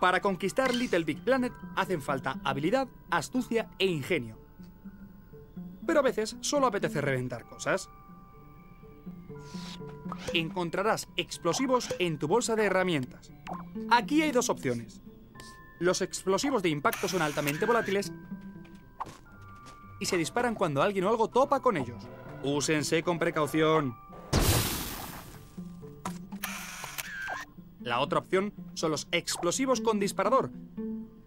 Para conquistar Little Big Planet hacen falta habilidad, astucia e ingenio. Pero a veces solo apetece reventar cosas. Encontrarás explosivos en tu bolsa de herramientas. Aquí hay dos opciones. Los explosivos de impacto son altamente volátiles y se disparan cuando alguien o algo topa con ellos. Úsense con precaución. La otra opción son los explosivos con disparador,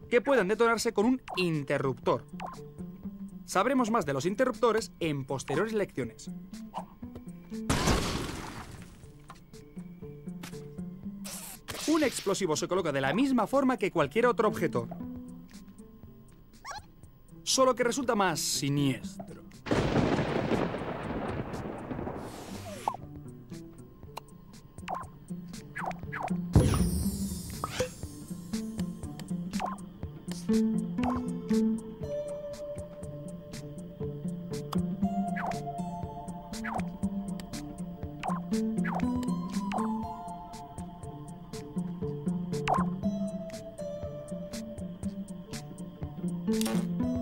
que pueden detonarse con un interruptor. Sabremos más de los interruptores en posteriores lecciones. Un explosivo se coloca de la misma forma que cualquier otro objeto, solo que resulta más siniestro. Thank mm -hmm. you.